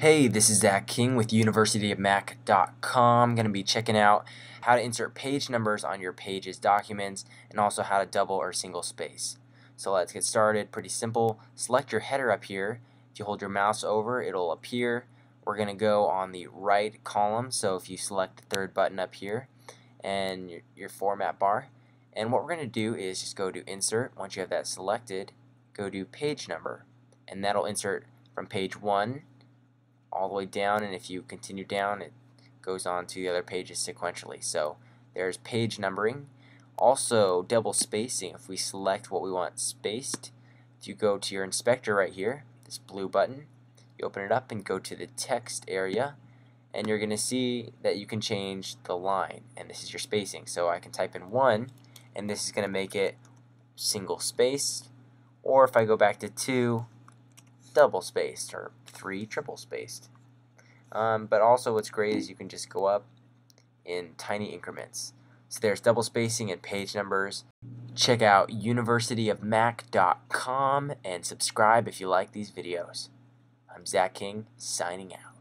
Hey, this is Zach King with UniversityofMac.com. I'm going to be checking out how to insert page numbers on your Pages documents and also how to double or single space. So let's get started. Pretty simple. Select your header up here. If you hold your mouse over, it'll appear. We're going to go on the right column. So if you select the third button up here and your, your format bar, and what we're going to do is just go to Insert. Once you have that selected, go to Page Number, and that'll insert from page 1 all the way down and if you continue down it goes on to the other pages sequentially. So there's page numbering. Also double spacing if we select what we want spaced. If you go to your inspector right here, this blue button, you open it up and go to the text area and you're going to see that you can change the line and this is your spacing. So I can type in 1 and this is going to make it single spaced or if I go back to 2 double spaced or three triple spaced. Um, but also what's great is you can just go up in tiny increments. So there's double spacing and page numbers. Check out universityofmac.com and subscribe if you like these videos. I'm Zach King, signing out.